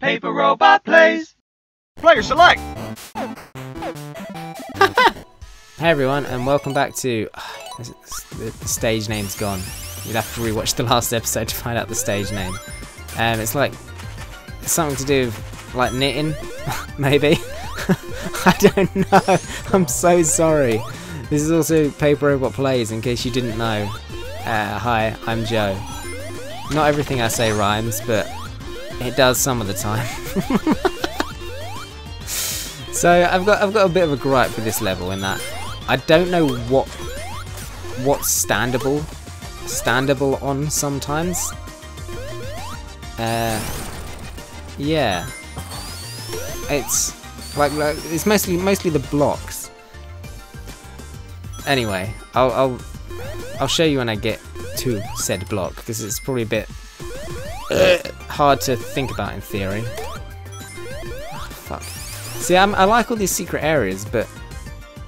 Paper Robot plays. Player select. Hey everyone, and welcome back to. the, stage name's gone. You'd have to rewatch the last episode to find out the stage name. Um, it's like something to do with like knitting, maybe. I don't know. I'm so sorry. This is also Paper Robot Plays, in case you didn't know. Uh, hi, I'm Joe. Not everything I say rhymes, but it does some of the time. so I've got I've got a bit of a gripe with this level in that I don't know what what's standable standable on sometimes. Uh, yeah, it's like, like it's mostly mostly the blocks. Anyway, I'll I'll I'll show you when I get to said block because it's probably a bit uh, hard to think about in theory. Oh, fuck. See, I'm, I like all these secret areas, but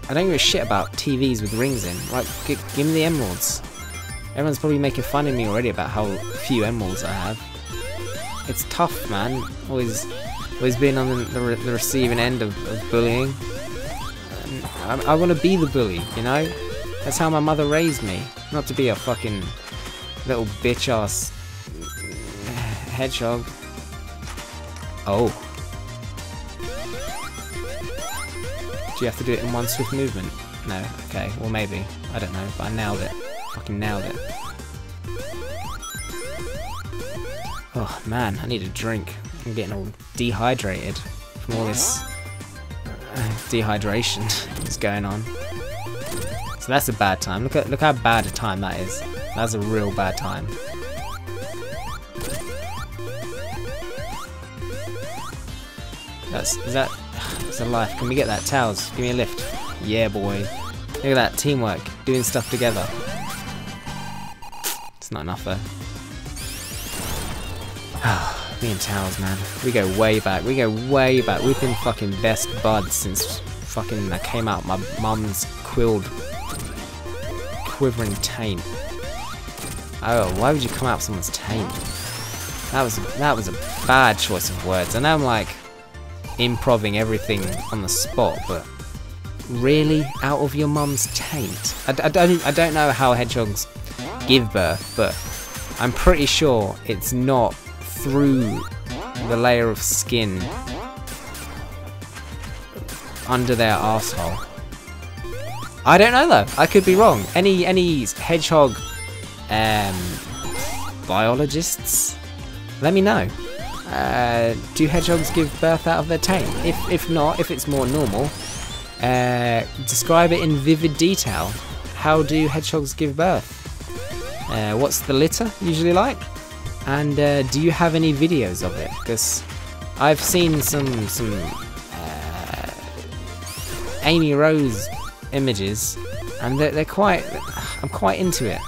I don't give a shit about TVs with rings in. Like, give me the emeralds. Everyone's probably making fun of me already about how few emeralds I have. It's tough, man. Always, always being on the, the, the receiving end of, of bullying. I, I want to be the bully, you know? That's how my mother raised me. Not to be a fucking little bitch ass hedgehog. Oh. Do you have to do it in one swift movement? No? Okay, well maybe. I don't know, but I nailed it. Fucking nailed it. Oh man, I need a drink. I'm getting all dehydrated from all this uh, dehydration that's going on. So that's a bad time. Look at look how bad a time that is. That's a real bad time. That's is that that's a life. Can we get that Tails? Give me a lift. Yeah boy. Look at that teamwork, doing stuff together. It's not enough though. Me and Tails, man. We go way back. We go way back. We've been fucking best buds since fucking I came out my mum's quilled quivering taint. Oh, why would you come out someone's taint? That was that was a bad choice of words. I know I'm like improving everything on the spot, but really out of your mum's taint? I, I don't I don't know how hedgehogs give birth, but I'm pretty sure it's not through the layer of skin under their asshole. I don't know though. I could be wrong. Any any hedgehog um, biologists, let me know. Uh, do hedgehogs give birth out of their taint? If if not, if it's more normal, uh, describe it in vivid detail. How do hedgehogs give birth? Uh, what's the litter usually like? And uh, do you have any videos of it? Because I've seen some some uh, Amy Rose images, and they're, they're quite. I'm quite into it.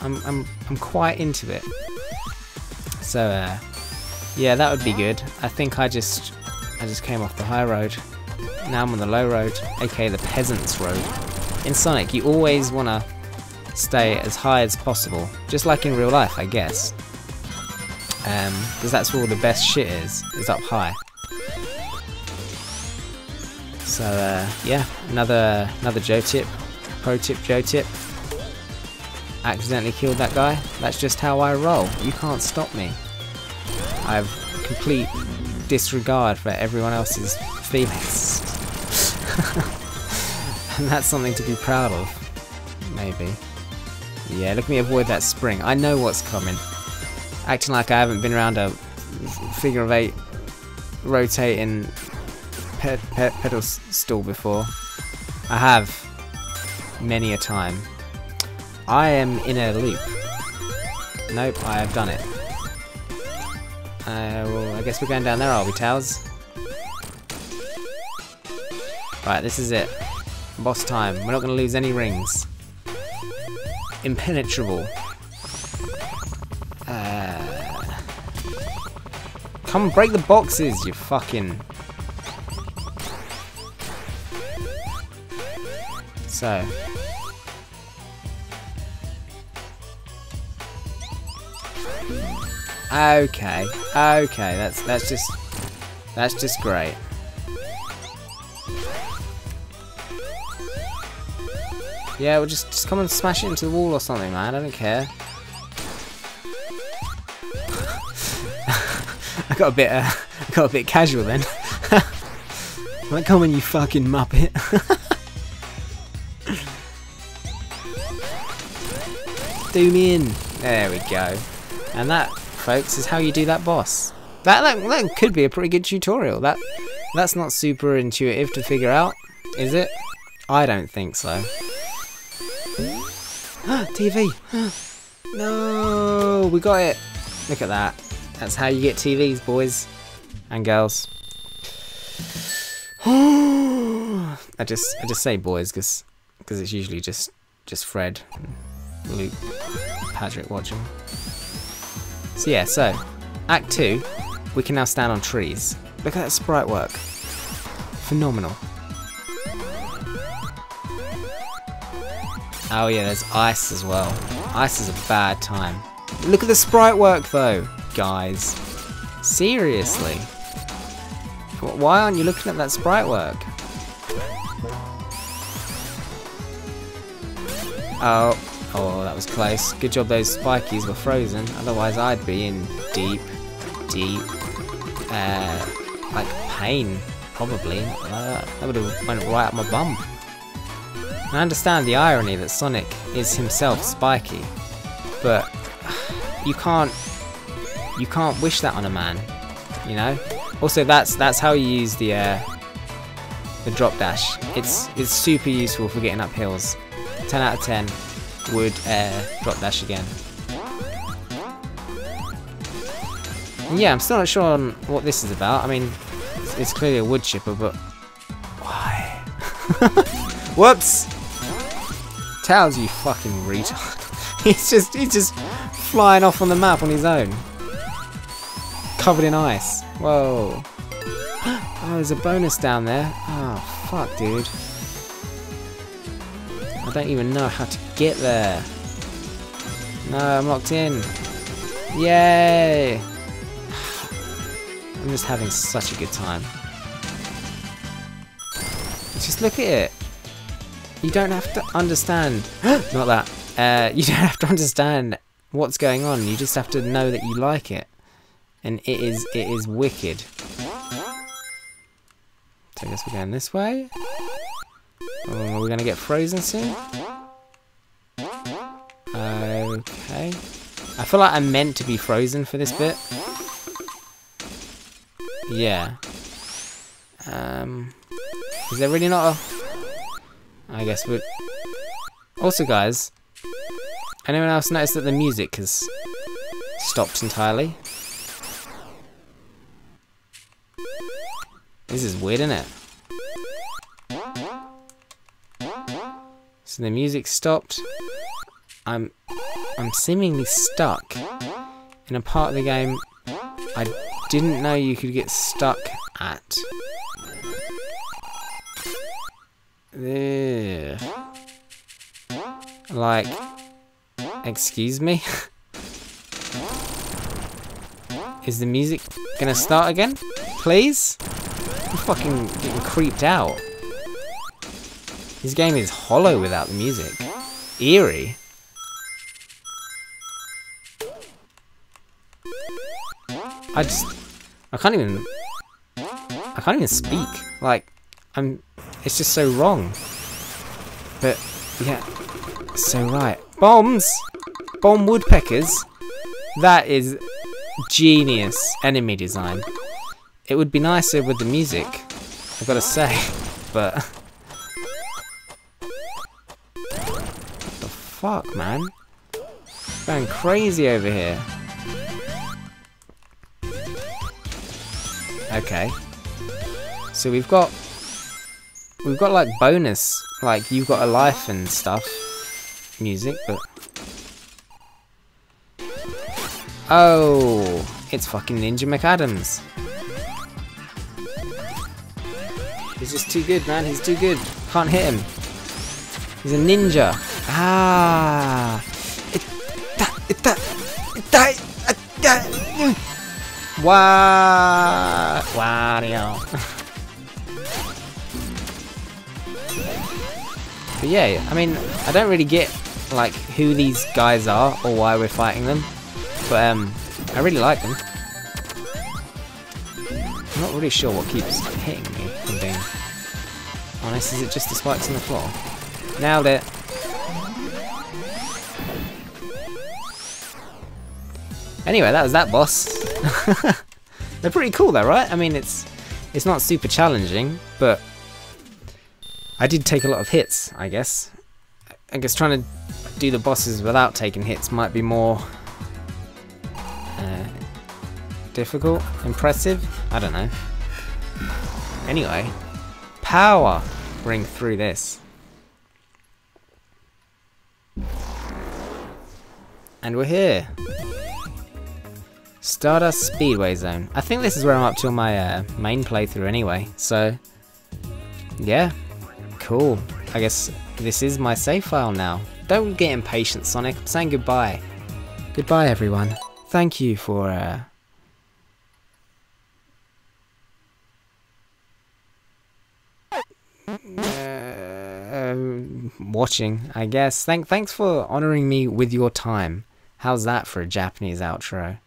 I'm I'm I'm quite into it. So uh, yeah, that would be good. I think I just I just came off the high road. Now I'm on the low road, aka the peasants road. In Sonic, you always want to stay as high as possible, just like in real life, I guess because um, that's where all the best shit is, is up high. So uh, yeah, another another Joe tip, pro tip Joe tip. Accidentally killed that guy. That's just how I roll. You can't stop me. I have complete disregard for everyone else's feelings. and that's something to be proud of. Maybe. Yeah, let me avoid that spring. I know what's coming acting like I haven't been around a figure of eight rotating pe pe pedal stool before. I have many a time. I am in a loop. Nope, I have done it. Uh, well, I guess we're going down there, are we, Tails? Right, this is it. Boss time. We're not going to lose any rings. Impenetrable. Come break the boxes, you fucking... So. Okay, okay, that's that's just that's just great. Yeah, well just just come and smash it into the wall or something, man. I don't care. I got a bit uh, I got a bit casual then. like, come on, you fucking muppet. Me in. There we go. And that, folks, is how you do that boss. That, that that could be a pretty good tutorial. That that's not super intuitive to figure out, is it? I don't think so. TV. no, we got it. Look at that. That's how you get TVs, boys and girls. I just I just say boys because because it's usually just just Fred, Luke, Patrick watching. So yeah, so Act Two, we can now stand on trees. Look at that sprite work. Phenomenal. Oh yeah, there's ice as well. Ice is a bad time. Look at the sprite work though, guys. Seriously. Why aren't you looking at that sprite work? Oh, was close. Good job those spikies were frozen. Otherwise, I'd be in deep, deep, uh, like pain, probably. Uh, that would have went right up my bum. I understand the irony that Sonic is himself spiky, but you can't, you can't wish that on a man, you know. Also, that's that's how you use the uh, the drop dash. It's it's super useful for getting up hills. 10 out of 10 would uh, drop dash again. Yeah, I'm still not sure on what this is about. I mean, it's, it's clearly a wood chipper, but why? Whoops! Tails, you fucking retard. he's just he's just flying off on the map on his own. Covered in ice. Whoa. Oh, there's a bonus down there. Oh, fuck, dude. I don't even know how to get there. No, I'm locked in. Yay! I'm just having such a good time. Just look at it. You don't have to understand. Not that. Uh, you don't have to understand what's going on. You just have to know that you like it, and it is it is wicked. So I guess we're going this way. Oh, are we to get frozen soon? Okay. I feel like I'm meant to be frozen for this bit. Yeah. Um, is there really not a... I guess we're... Also, guys, anyone else notice that the music has stopped entirely? This is weird, isn't it? So the music stopped. I'm I'm seemingly stuck in a part of the game I didn't know you could get stuck at. Ugh. Like, excuse me? Is the music gonna start again? Please? I'm fucking getting creeped out. This game is hollow without the music. Eerie. I just, I can't even, I can't even speak. Like, I'm, it's just so wrong. But, yeah, so right. Bombs! Bomb woodpeckers? That is genius enemy design. It would be nicer with the music, I've got to say, but... fuck, man? Going crazy over here. Okay. So we've got... We've got, like, bonus, like, you've got a life and stuff. Music, but... Oh! It's fucking Ninja McAdams. He's just too good, man. He's too good. Can't hit him. He's a ninja. Ah. It, that, it, that, it, that. What? Wario. but yeah, I mean, I don't really get like who these guys are or why we're fighting them, but um, I really like them. I'm not really sure what keeps hitting me, I'm being honest. Is it just the spikes on the floor? Nailed it. Anyway, that was that boss. They're pretty cool though, right? I mean, it's it's not super challenging, but I did take a lot of hits, I guess. I guess trying to do the bosses without taking hits might be more uh, difficult, impressive. I don't know. Anyway, power bring through this. And we're here. Stardust Speedway Zone. I think this is where I'm up to on my uh, main playthrough anyway, so yeah, cool. I guess this is my save file now. Don't get impatient, Sonic. I'm saying goodbye. Goodbye, everyone. Thank you for uh, uh, watching, I guess. Thank, thanks for honoring me with your time. How's that for a Japanese outro?